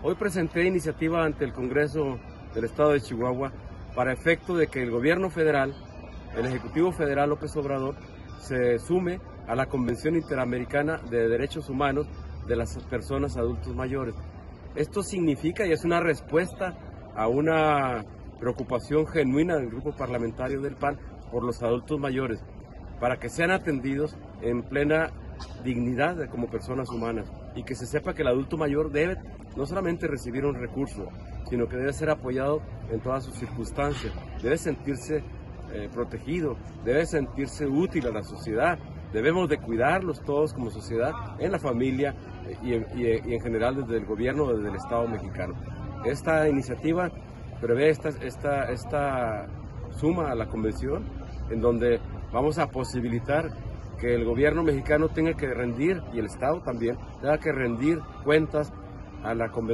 Hoy presenté iniciativa ante el Congreso del Estado de Chihuahua para efecto de que el gobierno federal, el Ejecutivo Federal López Obrador, se sume a la Convención Interamericana de Derechos Humanos de las Personas Adultos Mayores. Esto significa y es una respuesta a una preocupación genuina del grupo parlamentario del PAN por los adultos mayores, para que sean atendidos en plena dignidad como personas humanas y que se sepa que el adulto mayor debe no solamente recibir un recurso, sino que debe ser apoyado en todas sus circunstancias, debe sentirse eh, protegido, debe sentirse útil a la sociedad. Debemos de cuidarlos todos como sociedad, en la familia eh, y, en, general desde el gobierno, desde el Estado mexicano. Esta iniciativa prevé esta, esta, esta suma a la convención en donde vamos a posibilitar que el gobierno mexicano tenga que rendir, y el Estado también, tenga que rendir cuentas a la convención.